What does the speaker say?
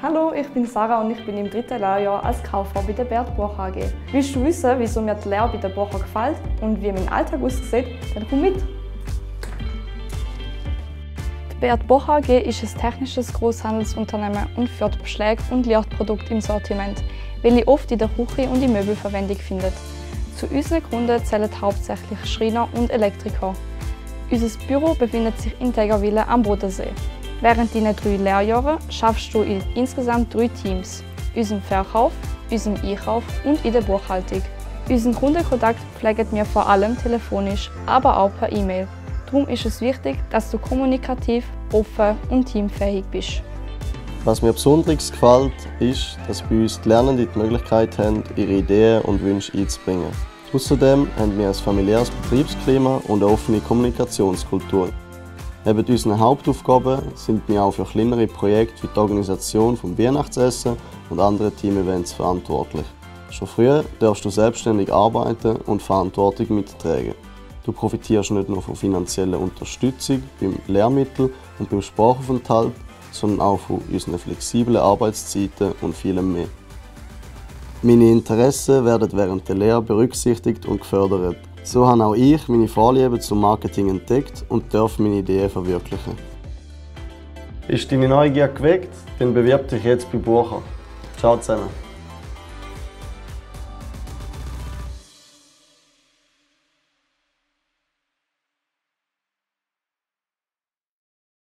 Hallo, ich bin Sarah und ich bin im dritten Lehrjahr als Kauffrau bei der Bert Buch AG. Willst du wissen, wieso mir die Lehre bei der Bucher gefällt und wie mein Alltag aussieht? Dann komm mit! Die Bert Buch AG ist ein technisches Großhandelsunternehmen und führt Beschläge und Lichtprodukte im Sortiment, welche oft in der Küche und in Möbel Verwendung finden. Zu unseren Kunden zählen hauptsächlich Schreiner und Elektriker. Unser Büro befindet sich in Tegerwille am Bodensee. Während deiner drei Lehrjahre schaffst du in insgesamt drei Teams. Unseren Verkauf, unseren Einkauf und in der Buchhaltung. Unseren Kundenkontakt pflegen wir vor allem telefonisch, aber auch per E-Mail. Darum ist es wichtig, dass du kommunikativ, offen und teamfähig bist. Was mir besonders gefällt, ist, dass bei uns die Lernenden die Möglichkeit haben, ihre Ideen und Wünsche einzubringen. Außerdem haben wir ein familiäres Betriebsklima und eine offene Kommunikationskultur. Neben unseren Hauptaufgaben sind wir auch für kleinere Projekte wie die Organisation vom Weihnachtsessen und andere Teamevents verantwortlich. Schon früh darfst du selbstständig arbeiten und Verantwortung mittragen. Du profitierst nicht nur von finanzieller Unterstützung beim Lehrmittel und beim Sprachaufenthalt, sondern auch von unseren flexiblen Arbeitszeiten und vielem mehr. Meine Interessen werden während der Lehre berücksichtigt und gefördert. So habe auch ich meine Vorliebe zum Marketing entdeckt und darf meine Ideen verwirklichen. Ist deine Neugier geweckt? Dann bewirb dich jetzt bei Bucher. Ciao zusammen.